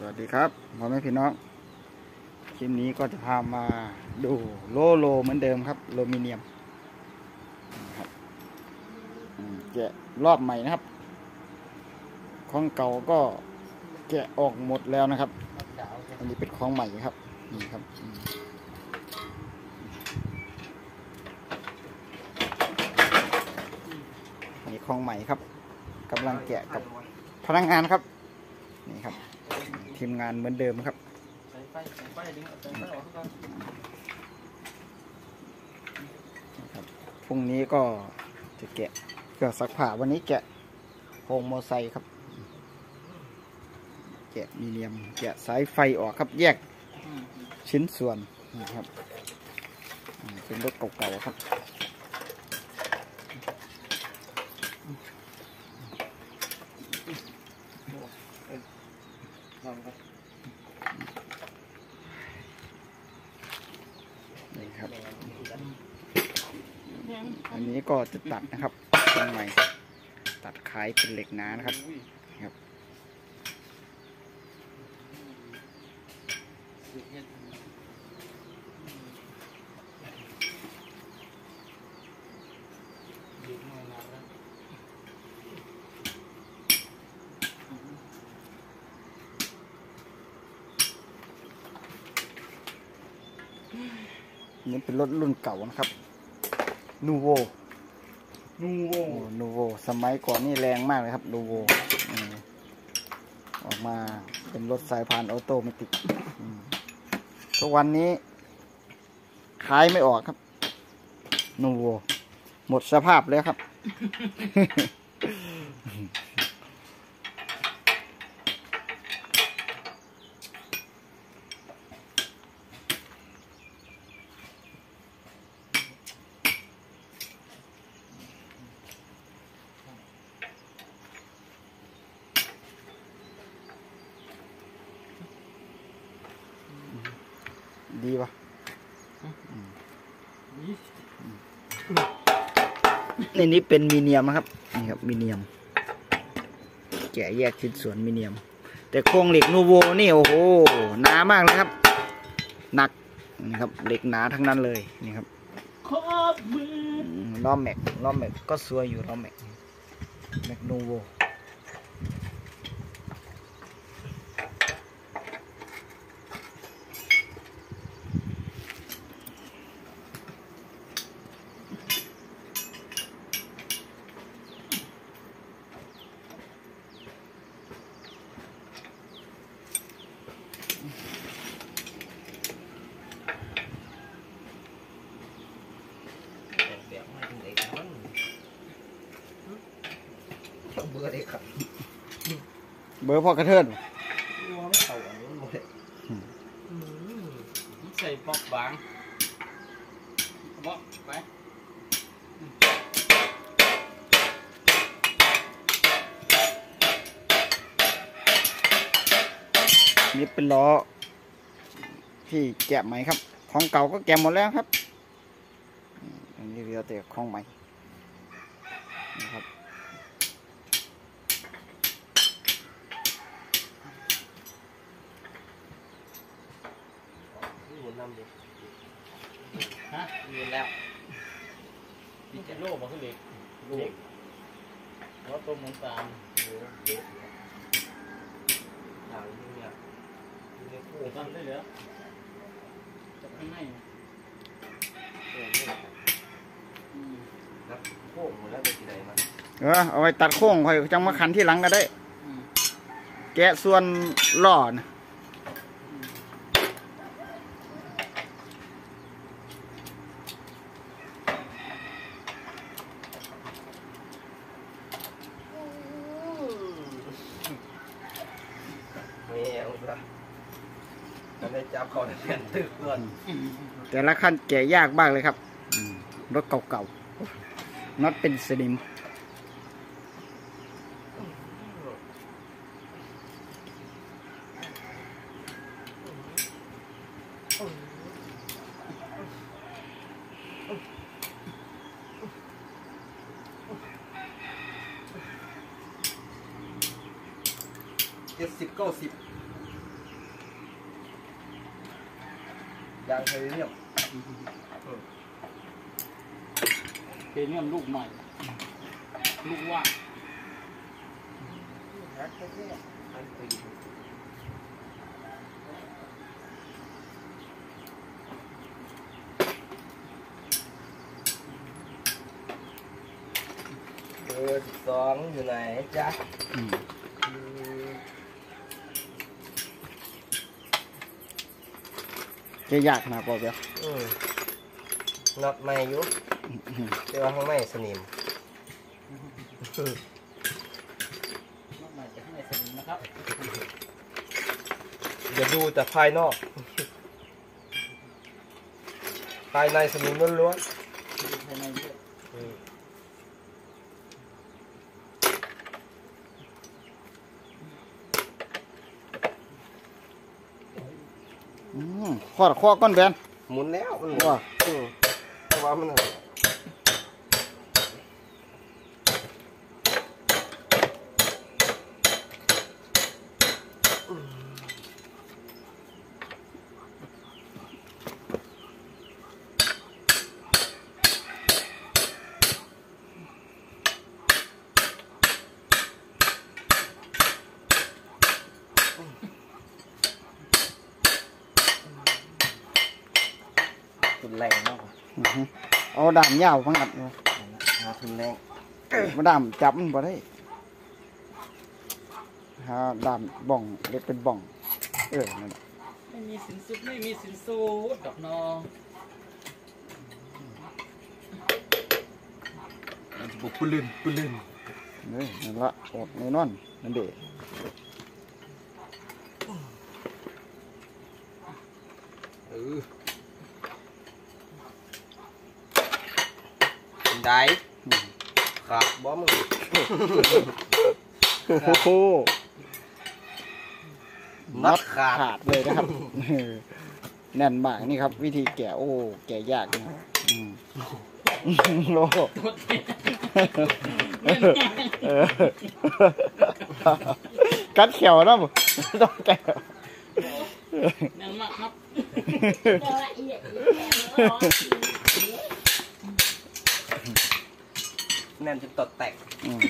สวัสดีครับพ่อแม่พี่น้องคลิปนี้ก็จะพามาดูโลโลเหมือนเดิมครับโลมิเนียมครับแกะรอบใหม่นะครับ ของเก่าก็แกะออกหมดแล้วนะครับ อันนี้เป็นของใหม่ครับนี่ครับอันนี้ของใหม่ครับกำลังแกะกับพนักงานครับนี่ครับ ทีมงานเหมือนเดิมครับใส่ไฟใส่ไฟดึงใส่ไฟออกทุกคนครับพรุ่งนี้ก็จะแกะเครื่องซักผ้าวันนี้แกะโฮมโมไซค์ครับ แกะมีเนียม แกะสายไฟออกครับแยกชิ้นส่วนนะครับเป็นรถเก่าๆครับ องครับนี่ครับ อันนี้ก็จะตัดนะครับตรงไหนตัดขายเป็นเหล็กหนานะครับ นี่เป็นรถรุ่นเก่านะครับนูโวนูโวโอ้นูโวสมัยก่อนนี่แรงมากเลยครับนูโวอืมออกมาเป็นรถสายพาน automatic อืมทุกวันนี้ขายไม่ออกครับนูโวหมดสภาพแล้วครับ ดีปะนี่นี่เป็นมีเนียมนะครับ นี่ครับมีเนียม แกะแยกชิ้นส่วนมีเนียม แต่โครงเหล็กนูโวนี่โอ้โหหนามากเลยครับ หนักนี่ครับเหล็กหนาทั้งนั้นเลยนี่ครับขอบมืออืมล้อแม็กล้อแม็กก็สวยอยู่ล้อแม็กแม็กนูโว เบอร์พ่อกระเทินใส่ปอกบางบอกไปนี่เป็นล้อที่แกะใหม่ครับ ของเก่าก็แกะหมดแล้วครับอืมอันนี้เหลือแต่ของใหม่นะครับ ฮะมีแล้วดิจิโลบอกคือเล็กเล็กรถตัวหมุนตามโอ้เล็กอย่างนี้เนี่ยเล็กโอ้ทำได้เหรอจะข้างในอืมโค้งหมดแล้วเป็นที่ไหนมาเออเอาไว้ตัดโค้งค่อยจังมาขันที่หลังก็ได้อืมแกะส่วนล้อนะ ไม่เอาละ มันได้จับเขาในเปลี่ยนตึกก่อนแต่ละขั้นแกะยากมากเลยครับอืมรถเก่าๆน็อตเป็นสนิมเจ็ดสิบเก้าสิบ ยางไทเทเนียมเทเนียมลูกใหม่ ลูกว่าอันตีเบอร์สิบสองอยู่ไหนจ๊ะ อืม จะยากนะปอเปียวอืมน็อตไม่อยู่อืมแต่ว่าข้างในสนิมลูกใหม่จะให้สนิมนะครับอย่าดูแต่ภายนอก ภายในสนิมล้วนดูภายในด้วย ๆอืม อื มข้อข้อก้อนแบนหมุนแล้วมันว่าอืมเพราะว่ามันทุนแรงมากกว่า อือฮึ เอาดามยาวพังอัดมาหาทุนแรงมาดามจับมันบ่ได้หาดามบ่องเล็กเป็นบ่อง เออนั่นแหละไม่มีสินสุดไม่มีสินสูดดอกน้องมันจะบุกปุลืนปุลืนเอ้ยนั่นละออกแน่นอนนั่นเด้เออ เป็นได้อืมขาดบ่มึงโอ้โหน็อตขาดขาดเลยนะครับเออแน่นมากนี่ครับ วิธีแกะโอ้แกะยากนะครับอืมโลตัวเองไม่แน่เออกัดเขียวนะบ่ต้องแกะแน่นมากครับ แน่นจนตดแตกอืม